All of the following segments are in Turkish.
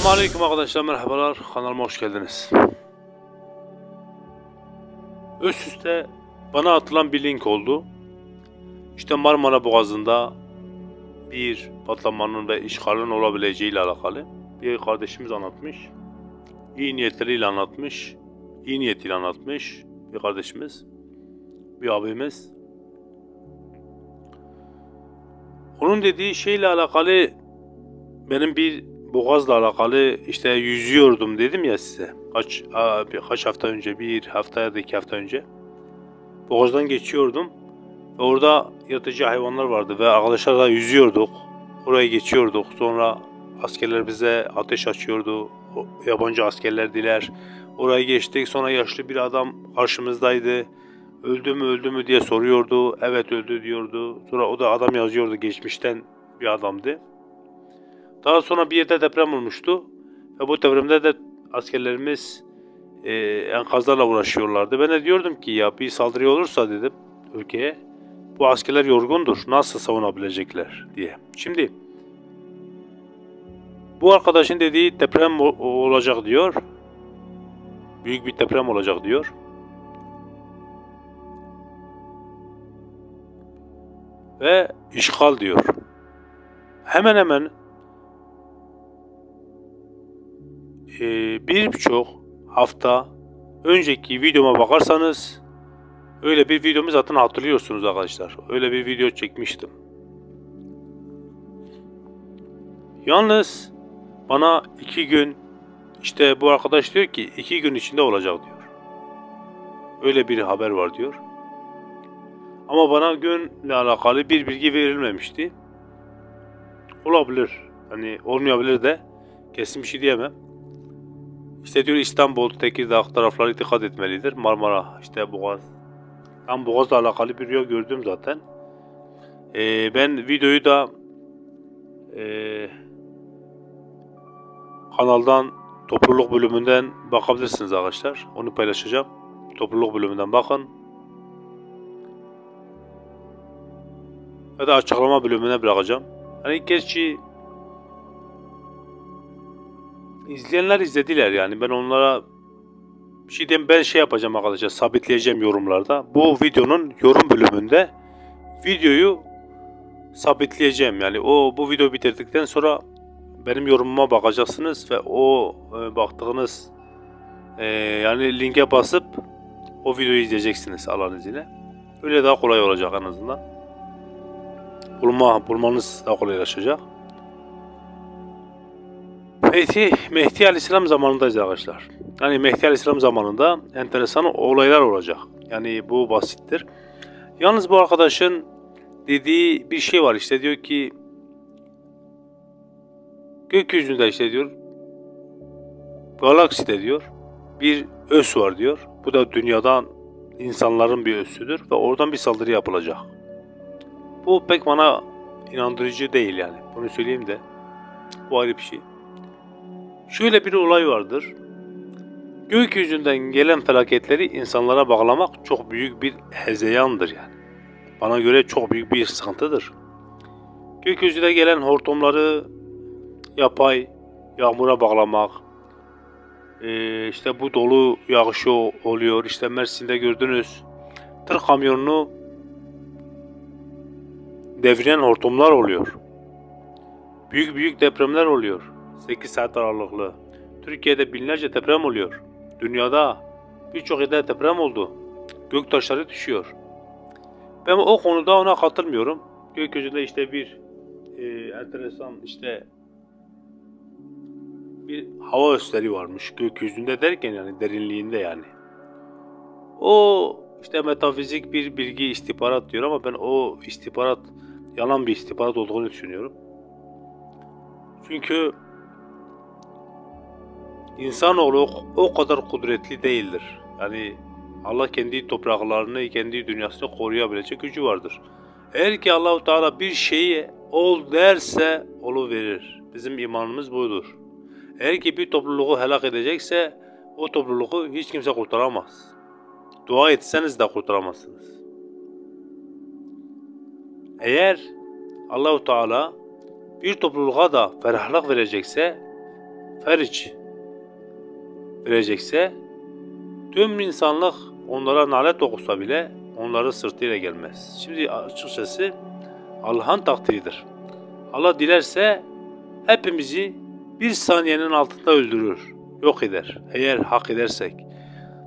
Selamünaleyküm arkadaşlar merhabalar kanalıma hoş geldiniz. Üst üste bana atılan bir link oldu. İşte Marmara Boğazı'nda bir patlamanın ve işgalin olabileceği ile alakalı bir kardeşimiz anlatmış. İyi niyetleriyle anlatmış. İyi niyetiyle anlatmış bir kardeşimiz. Bir abimiz. Onun dediği şeyle alakalı benim bir Boğaz'la alakalı işte yüzüyordum dedim ya size. Kaç kaç hafta önce, bir hafta ya da iki hafta önce. Boğaz'dan geçiyordum. Orada yırtıcı hayvanlar vardı ve arkadaşlarla yüzüyorduk. Oraya geçiyorduk. Sonra askerler bize ateş açıyordu. Yabancı askerler diler. Oraya geçtik. Sonra yaşlı bir adam karşımızdaydı. Öldü mü öldü mü diye soruyordu. Evet öldü diyordu. Sonra o da adam yazıyordu geçmişten bir adamdı. Daha sonra bir yerde deprem olmuştu. Ve bu depremde de askerlerimiz e, enkazlarla uğraşıyorlardı. Ben de diyordum ki ya bir saldırı olursa dedim ülkeye bu askerler yorgundur. Nasıl savunabilecekler diye. Şimdi bu arkadaşın dediği deprem olacak diyor. Büyük bir deprem olacak diyor. Ve işgal diyor. Hemen hemen e, birçok hafta önceki videoma bakarsanız öyle bir videomu zaten hatırlıyorsunuz arkadaşlar. Öyle bir video çekmiştim. Yalnız bana iki gün işte bu arkadaş diyor ki iki gün içinde olacak diyor. Öyle bir haber var diyor. Ama bana günle alakalı bir bilgi verilmemişti. Olabilir. Hani olmayabilir de kesin bir şey diyemem. İşte diyor İstanbul, Tekirdağ tarafları dikkat etmelidir. Marmara, işte Boğaz. Ben Boğaz'la alakalı bir video gördüm zaten. Ee, ben videoyu da e, kanaldan topluluk bölümünden bakabilirsiniz arkadaşlar. Onu paylaşacağım. Topluluk bölümünden bakın. Ya da açıklama bölümüne bırakacağım. Hani gerçi İzleyenler izlediler yani. Ben onlara bir şey diyeyim ben şey yapacağım arkadaşlar sabitleyeceğim yorumlarda. Bu videonun yorum bölümünde videoyu sabitleyeceğim yani o bu video bitirdikten sonra benim yorumuma bakacaksınız ve o e, baktığınız e, yani linke basıp o videoyu izleyeceksiniz Allah'ın izniyle. Öyle daha kolay olacak en azından. Bulma, bulmanız daha kolaylaşacak. Mehdi, Mehdi Aleyhisselam zamanındayız arkadaşlar. Yani Mehdi Aleyhisselam zamanında enteresan olaylar olacak. Yani bu basittir. Yalnız bu arkadaşın dediği bir şey var işte diyor ki gökyüzünde işte diyor galakside diyor bir öz var diyor. Bu da dünyadan insanların bir özüdür ve oradan bir saldırı yapılacak. Bu pek bana inandırıcı değil yani. Bunu söyleyeyim de. Bu ayrı bir şey. Şöyle bir olay vardır. Gökyüzünden gelen felaketleri insanlara bağlamak çok büyük bir hezeyandır yani. Bana göre çok büyük bir sıkıntıdır. Gökyüzüne gelen hortumları yapay yağmura bağlamak, ee, işte bu dolu yağışı oluyor. İşte Mersin'de gördünüz. Tır kamyonunu deviren hortumlar oluyor. Büyük büyük depremler oluyor. 8 saat aralıklı. Türkiye'de binlerce deprem oluyor. Dünyada birçok yerde deprem oldu. Göktaşları düşüyor. Ben o konuda ona katılmıyorum. Gökyüzünde işte bir e, enteresan işte bir hava österi varmış gökyüzünde derken yani derinliğinde yani. O işte metafizik bir bilgi istihbarat diyor ama ben o istihbarat yalan bir istihbarat olduğunu düşünüyorum. Çünkü İnsanoğlu o kadar kudretli değildir. Yani Allah kendi topraklarını, kendi dünyasını koruyabilecek gücü vardır. Eğer ki Allahu Teala bir şeyi ol derse olu verir. Bizim imanımız budur. Eğer ki bir topluluğu helak edecekse o topluluğu hiç kimse kurtaramaz. Dua etseniz de kurtaramazsınız. Eğer Allahu Teala bir topluluğa da ferahlık verecekse feriç verecekse tüm insanlık onlara nalet okusa bile onların sırtıyla gelmez. Şimdi açıkçası Allah'ın takdiridir. Allah dilerse hepimizi bir saniyenin altında öldürür, yok eder eğer hak edersek.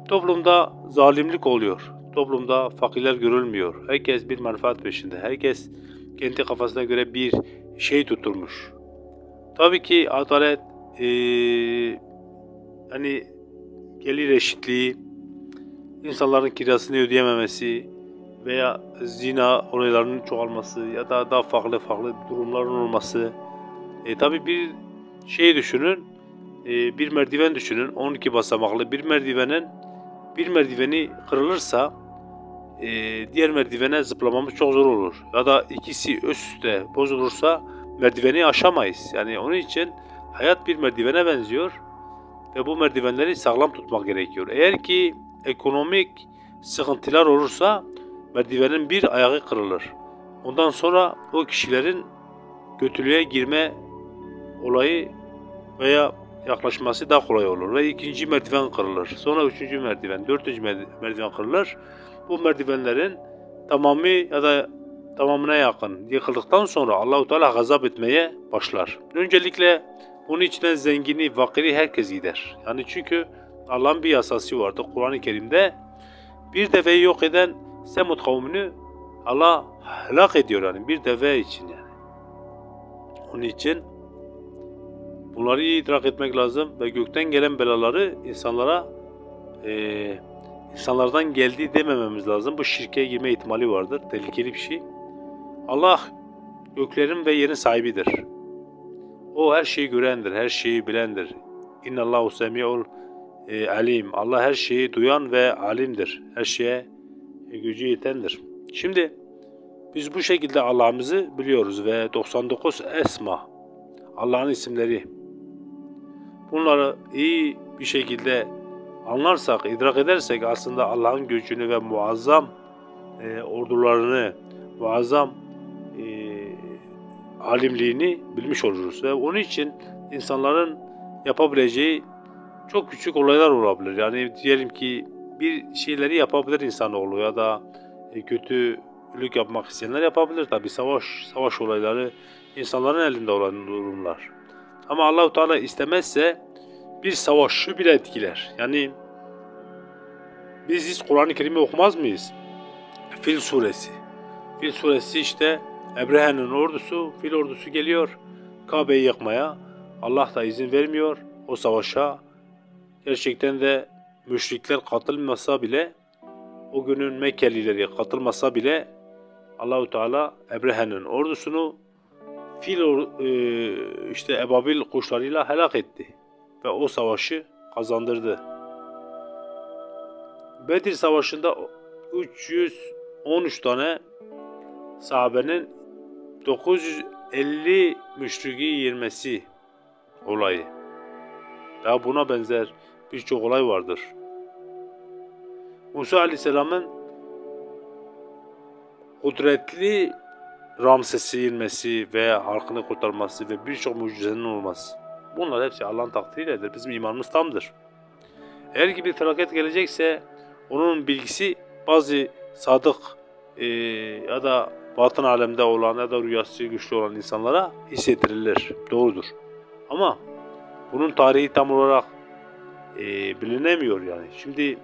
Toplumda zalimlik oluyor. Toplumda fakirler görülmüyor. Herkes bir menfaat peşinde. Herkes kendi kafasına göre bir şey tutturmuş. Tabii ki adalet, ee, hani gelir eşitliği, insanların kirasını ödeyememesi veya zina olaylarının çoğalması ya da daha farklı farklı durumların olması. E, tabii bir şey düşünün, e, bir merdiven düşünün, 12 basamaklı bir merdivenin bir merdiveni kırılırsa e, diğer merdivene zıplamamız çok zor olur. Ya da ikisi üst üste bozulursa merdiveni aşamayız. Yani onun için hayat bir merdivene benziyor ve bu merdivenleri sağlam tutmak gerekiyor. Eğer ki ekonomik sıkıntılar olursa merdivenin bir ayağı kırılır. Ondan sonra o kişilerin kötülüğe girme olayı veya yaklaşması daha kolay olur ve ikinci merdiven kırılır. Sonra üçüncü merdiven, dördüncü merdiven kırılır. Bu merdivenlerin tamamı ya da tamamına yakın yıkıldıktan sonra Allahu Teala gazap etmeye başlar. Öncelikle bunun içinden zengini, fakiri herkes gider. Yani çünkü Allah'ın bir yasası vardı Kur'an-ı Kerim'de. Bir deveyi yok eden Semud kavmini Allah helak ediyor yani bir deve için yani. Onun için bunları iyi idrak etmek lazım ve gökten gelen belaları insanlara e, insanlardan geldi demememiz lazım. Bu şirke girme ihtimali vardır. Tehlikeli bir şey. Allah göklerin ve yerin sahibidir. O her şeyi görendir, her şeyi bilendir. İnnallahu semi'ul e, alim. Allah her şeyi duyan ve alimdir. Her şeye gücü yetendir. Şimdi biz bu şekilde Allah'ımızı biliyoruz ve 99 esma Allah'ın isimleri. Bunları iyi bir şekilde anlarsak, idrak edersek aslında Allah'ın gücünü ve muazzam e, ordularını, muazzam alimliğini bilmiş oluruz. Ve onun için insanların yapabileceği çok küçük olaylar olabilir. Yani diyelim ki bir şeyleri yapabilir insanoğlu ya da e, kötülük yapmak isteyenler yapabilir tabi savaş savaş olayları insanların elinde olan durumlar. Ama Allahu Teala istemezse bir savaşı bile etkiler. Yani biz hiç Kur'an-ı Kerim'i okumaz mıyız? Fil suresi. Fil suresi işte Ebrehe'nin ordusu, fil ordusu geliyor Kabe'yi yakmaya. Allah da izin vermiyor o savaşa. Gerçekten de müşrikler katılmasa bile o günün Mekkelileri katılmasa bile Allahu Teala Ebrehe'nin ordusunu fil e, işte ebabil kuşlarıyla helak etti ve o savaşı kazandırdı. Bedir Savaşı'nda 313 tane sahabenin 950 müşriki yirmesi olayı. Ya buna benzer birçok olay vardır. Musa Aleyhisselam'ın kudretli Ramses'i inmesi ve halkını kurtarması ve birçok mucizenin olması. Bunlar hepsi Allah'ın takdiridir. Bizim imanımız tamdır. Eğer ki bir felaket gelecekse onun bilgisi bazı sadık e, ya da batın alemde olan ya da rüyası güçlü olan insanlara hissettirilir. Doğrudur. Ama bunun tarihi tam olarak e, bilinemiyor yani. Şimdi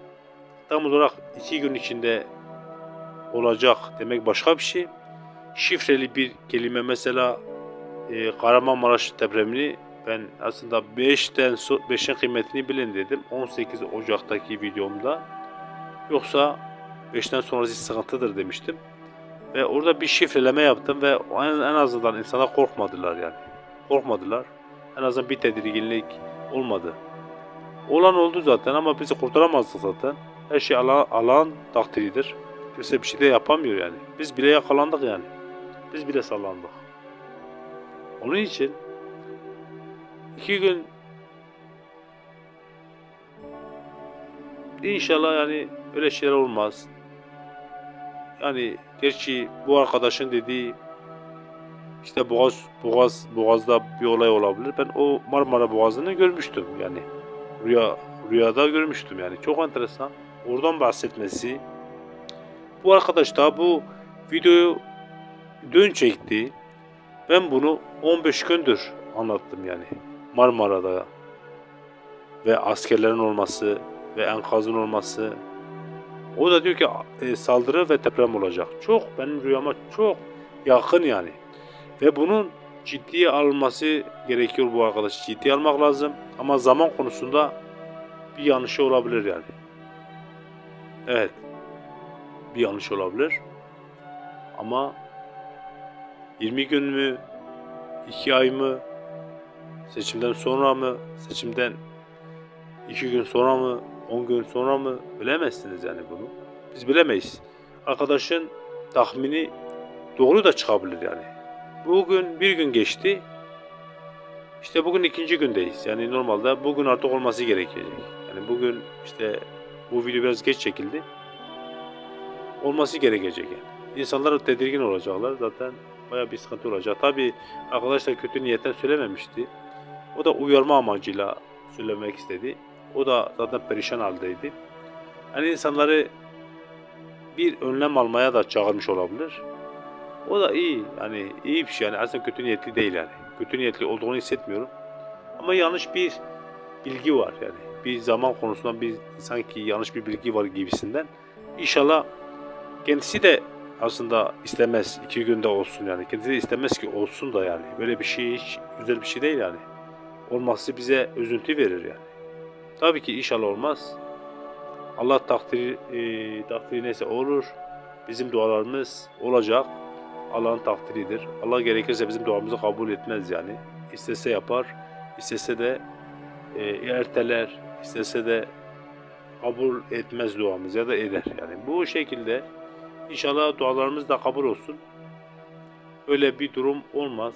tam olarak iki gün içinde olacak demek başka bir şey. Şifreli bir kelime mesela e, Kahramanmaraş depremini ben aslında 5'ten 5'in kıymetini bilin dedim 18 Ocak'taki videomda. Yoksa 5'ten sonrası sıkıntıdır demiştim. Ve orada bir şifreleme yaptım ve en, en azından insana korkmadılar yani. Korkmadılar. En azından bir tedirginlik olmadı. Olan oldu zaten ama bizi kurtaramazdı zaten. Her şey Allah'ın Allah takdiridir. Kimse bir şey de yapamıyor yani. Biz bile yakalandık yani. Biz bile sallandık. Onun için iki gün inşallah yani öyle şeyler olmaz. Yani gerçi bu arkadaşın dediği işte Boğaz Boğaz Boğaz'da bir olay olabilir. Ben o Marmara Boğazı'nı görmüştüm yani. Rüya rüyada görmüştüm yani. Çok enteresan. Oradan bahsetmesi. Bu arkadaş da bu videoyu dün çekti. Ben bunu 15 gündür anlattım yani. Marmara'da ve askerlerin olması ve enkazın olması. O da diyor ki e, saldırı ve deprem olacak. Çok benim rüyama çok yakın yani. Ve bunun ciddiye alınması gerekiyor bu arkadaş. Ciddiye almak lazım. Ama zaman konusunda bir yanlışı olabilir yani. Evet. Bir yanlış olabilir. Ama 20 gün mü? 2 ay mı? Seçimden sonra mı? Seçimden 2 gün sonra mı? 10 gün sonra mı? Bilemezsiniz yani bunu. Biz bilemeyiz. Arkadaşın tahmini doğru da çıkabilir yani. Bugün bir gün geçti. İşte bugün ikinci gündeyiz. Yani normalde bugün artık olması gerekecek. Yani bugün işte bu video biraz geç çekildi. Olması gerekecek yani. İnsanlar tedirgin olacaklar. Zaten baya bir sıkıntı olacak. Tabi arkadaşlar kötü niyetten söylememişti. O da uyarma amacıyla söylemek istedi. O da zaten perişan haldeydi. Yani insanları bir önlem almaya da çağırmış olabilir. O da iyi. Yani iyi bir şey yani. Aslında kötü niyetli değil yani. Kötü niyetli olduğunu hissetmiyorum. Ama yanlış bir bilgi var yani. Bir zaman konusundan bir sanki yanlış bir bilgi var gibisinden. İnşallah kendisi de aslında istemez iki günde olsun yani. Kendisi de istemez ki olsun da yani. Böyle bir şey hiç güzel bir şey değil yani. Olması bize üzüntü verir yani. Tabii ki inşallah olmaz. Allah takdiri, e, takdiri neyse olur. Bizim dualarımız olacak. Allah'ın takdiridir. Allah gerekirse bizim duamızı kabul etmez yani. İstese yapar, istese de e, erteler, istese de kabul etmez duamız ya da eder. Yani bu şekilde inşallah dualarımız da kabul olsun. Öyle bir durum olmaz.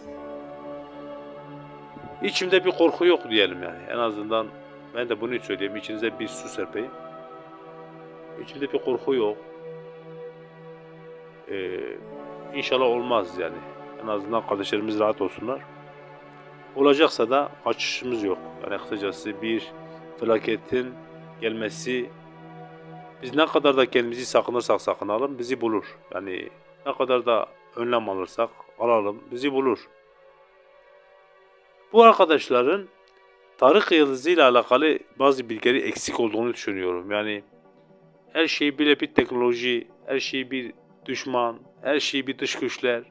İçimde bir korku yok diyelim yani. En azından ben de bunu söyleyeyim. İçinize bir su serpeyim. İçimde bir korku yok. Ee, İnşallah olmaz yani. En azından kardeşlerimiz rahat olsunlar. Olacaksa da kaçışımız yok. Yani kısacası bir felaketin gelmesi biz ne kadar da kendimizi sakınırsak sakınalım bizi bulur. Yani ne kadar da önlem alırsak alalım bizi bulur. Bu arkadaşların Tarık Yıldızı ile alakalı bazı bilgileri eksik olduğunu düşünüyorum. Yani her şeyi bile bir teknoloji, her şeyi bir düşman, her şeyi bir dış güçler,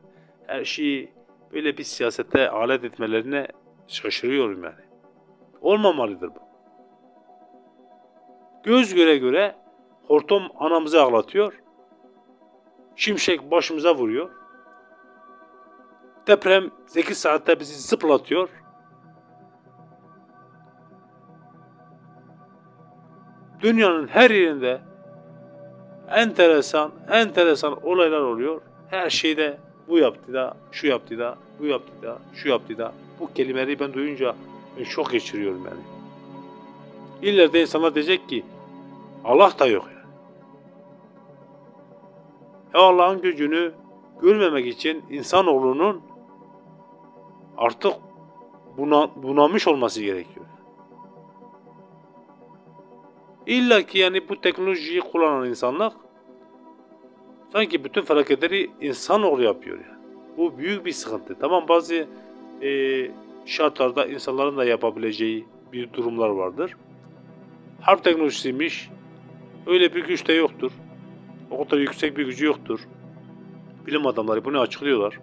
her şeyi böyle bir siyasete alet etmelerine şaşırıyorum yani. Olmamalıdır bu. Göz göre göre hortum anamızı ağlatıyor. Şimşek başımıza vuruyor. Deprem 8 saatte bizi zıplatıyor. Dünyanın her yerinde enteresan, enteresan olaylar oluyor. Her şeyde bu yaptı da, şu yaptı da, bu yaptı da, şu yaptı da. Bu kelimeleri ben duyunca ben şok geçiriyorum yani. İleride insanlar diyecek ki Allah da yok yani. Ya Allah'ın gücünü görmemek için insanoğlunun artık buna, bunamış olması gerekiyor. İlla ki yani bu teknolojiyi kullanan insanlar sanki bütün felaketleri insanoğlu yapıyor yani. Bu büyük bir sıkıntı. Tamam bazı e, şartlarda insanların da yapabileceği bir durumlar vardır. Harp teknolojisiymiş. Öyle bir güç de yoktur. O kadar yüksek bir gücü yoktur. Bilim adamları bunu açıklıyorlar.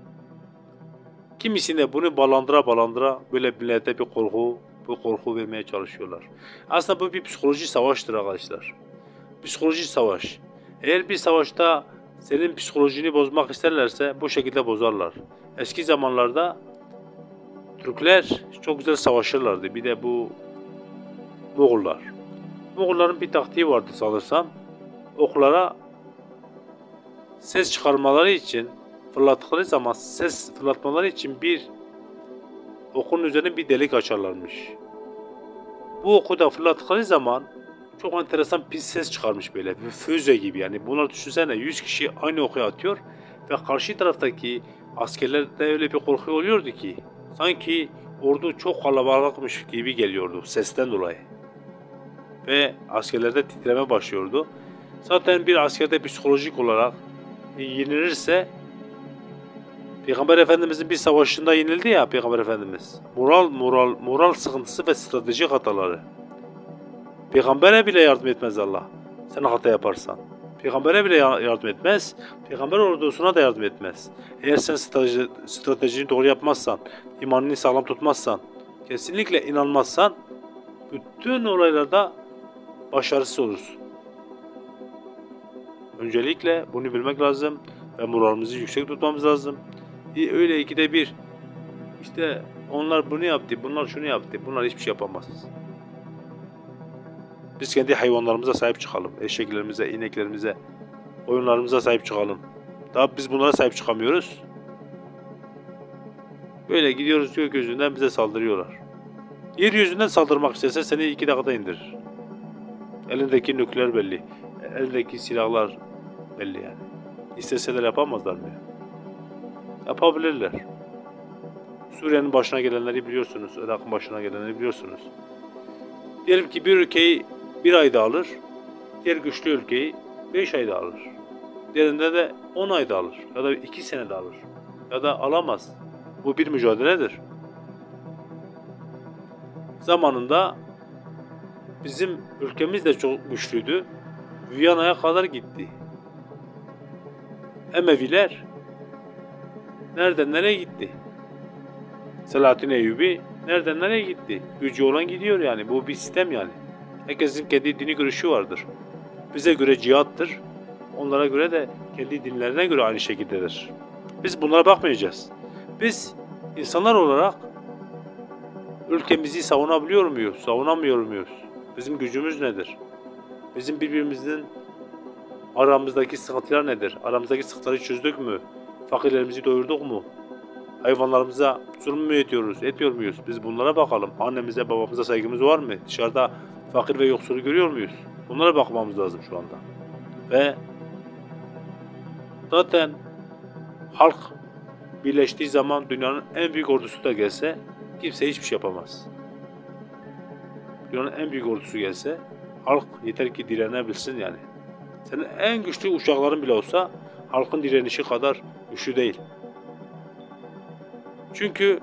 Kimisine bunu balandıra balandıra böyle millete bir korku, bu korku vermeye çalışıyorlar. Aslında bu bir psikoloji savaştır arkadaşlar. Psikoloji savaş. Eğer bir savaşta senin psikolojini bozmak isterlerse bu şekilde bozarlar. Eski zamanlarda Türkler çok güzel savaşırlardı. Bir de bu Moğollar. Moğolların bir taktiği vardı sanırsam. Oklara ses çıkarmaları için fırlattıkları zaman ses fırlatmaları için bir okun üzerine bir delik açarlarmış. Bu oku da fırlattıkları zaman çok enteresan bir ses çıkarmış böyle. Bir füze gibi yani. Bunlar düşünsene 100 kişi aynı okuya atıyor ve karşı taraftaki askerlerde öyle bir korku oluyordu ki sanki ordu çok kalabalıkmış gibi geliyordu sesten dolayı. Ve askerlerde titreme başlıyordu. Zaten bir askerde psikolojik olarak yenilirse Peygamber Efendimizin bir savaşında yenildi ya Peygamber Efendimiz. Moral moral moral sıkıntısı ve stratejik hataları. Peygambere bile yardım etmez Allah. Sen hata yaparsan. Peygambere bile ya- yardım etmez. Peygamber ordusuna da yardım etmez. Eğer sen strateji, stratejini doğru yapmazsan, imanını sağlam tutmazsan, kesinlikle inanmazsan bütün olaylarda başarısız olursun. Öncelikle bunu bilmek lazım ve moralimizi yüksek tutmamız lazım. İyi, öyle ikide bir işte onlar bunu yaptı, bunlar şunu yaptı, bunlar hiçbir şey yapamaz. Biz kendi hayvanlarımıza sahip çıkalım. Eşeklerimize, ineklerimize, oyunlarımıza sahip çıkalım. Daha biz bunlara sahip çıkamıyoruz. Böyle gidiyoruz gökyüzünden bize saldırıyorlar. Yeryüzünden saldırmak istese seni iki dakikada indirir. Elindeki nükleer belli. Elindeki silahlar belli yani. İsteseler yapamazlar mı? Yapabilirler. Suriye'nin başına gelenleri biliyorsunuz. Irak'ın başına gelenleri biliyorsunuz. Diyelim ki bir ülkeyi bir ayda alır. Diğer güçlü ülkeyi beş ayda alır. Diğerinde de on ayda alır. Ya da iki senede alır. Ya da alamaz. Bu bir mücadeledir. Zamanında bizim ülkemiz de çok güçlüydü. Viyana'ya kadar gitti. Emeviler nereden nereye gitti? Selahattin Eyyubi nereden nereye gitti? Gücü olan gidiyor yani. Bu bir sistem yani. Herkesin kendi dini görüşü vardır. Bize göre cihattır. Onlara göre de kendi dinlerine göre aynı şekildedir. Biz bunlara bakmayacağız. Biz insanlar olarak ülkemizi savunabiliyor muyuz? Savunamıyor muyuz? Bizim gücümüz nedir? Bizim birbirimizin aramızdaki sıkıntılar nedir? Aramızdaki sıkıntıları çözdük mü? Fakirlerimizi doyurduk mu? Hayvanlarımıza zulüm mü ediyoruz? Etmiyor muyuz? Biz bunlara bakalım. Annemize, babamıza saygımız var mı? Dışarıda fakir ve yoksulu görüyor muyuz? Bunlara bakmamız lazım şu anda. Ve zaten halk birleştiği zaman dünyanın en büyük ordusu da gelse kimse hiçbir şey yapamaz. Dünyanın en büyük ordusu gelse halk yeter ki direnebilsin yani. Senin en güçlü uçakların bile olsa halkın direnişi kadar güçlü değil. Çünkü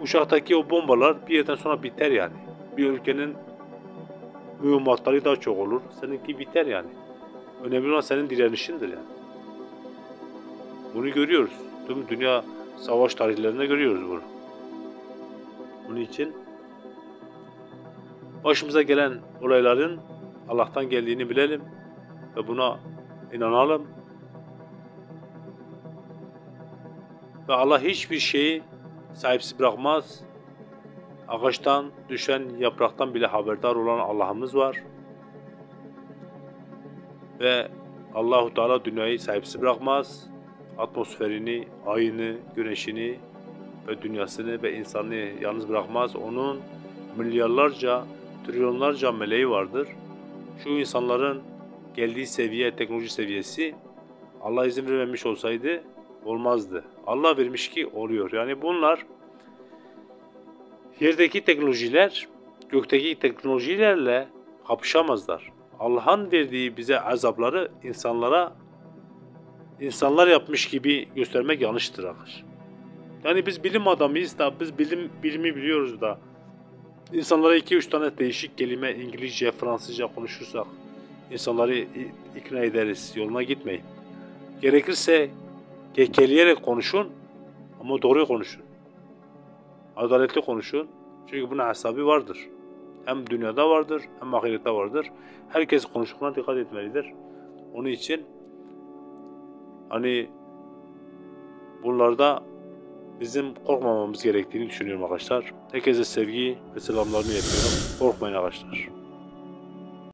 uçaktaki o bombalar bir yerden sonra biter yani. Bir ülkenin mühimmatları daha çok olur. Seninki biter yani. Önemli olan senin direnişindir yani. Bunu görüyoruz. Tüm dünya savaş tarihlerinde görüyoruz bunu. Bunun için başımıza gelen olayların Allah'tan geldiğini bilelim ve buna inanalım. Ve Allah hiçbir şeyi sahipsiz bırakmaz. Ağaçtan düşen yapraktan bile haberdar olan Allah'ımız var. Ve Allahu Teala dünyayı sahipsiz bırakmaz. Atmosferini, ayını, güneşini ve dünyasını ve insanı yalnız bırakmaz. Onun milyarlarca, trilyonlarca meleği vardır. Şu insanların geldiği seviye, teknoloji seviyesi Allah izin vermemiş olsaydı olmazdı. Allah vermiş ki oluyor. Yani bunlar yerdeki teknolojiler gökteki teknolojilerle kapışamazlar. Allah'ın verdiği bize azapları insanlara insanlar yapmış gibi göstermek yanlıştır arkadaş. Yani biz bilim adamıyız da biz bilim bilimi biliyoruz da insanlara iki üç tane değişik kelime İngilizce, Fransızca konuşursak insanları ikna ederiz. Yoluna gitmeyin. Gerekirse kekeleyerek konuşun ama doğru konuşun. Adaletli konuşun. Çünkü bunun hesabı vardır. Hem dünyada vardır hem ahirette vardır. Herkes konuşmalarına dikkat etmelidir. Onun için hani bunlarda bizim korkmamamız gerektiğini düşünüyorum arkadaşlar. Herkese sevgi ve selamlarımı yapıyorum. Korkmayın arkadaşlar.